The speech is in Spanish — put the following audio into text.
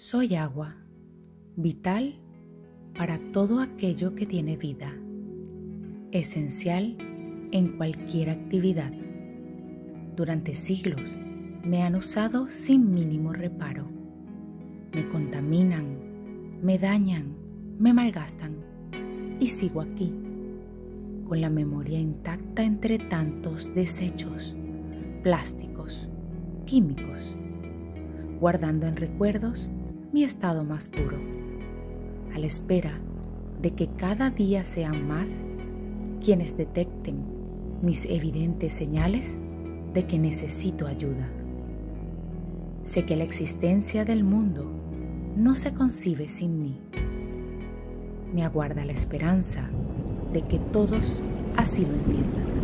Soy agua, vital para todo aquello que tiene vida, esencial en cualquier actividad. Durante siglos me han usado sin mínimo reparo. Me contaminan, me dañan, me malgastan y sigo aquí, con la memoria intacta entre tantos desechos, plásticos, químicos, guardando en recuerdos mi estado más puro, a la espera de que cada día sean más quienes detecten mis evidentes señales de que necesito ayuda. Sé que la existencia del mundo no se concibe sin mí. Me aguarda la esperanza de que todos así lo entiendan.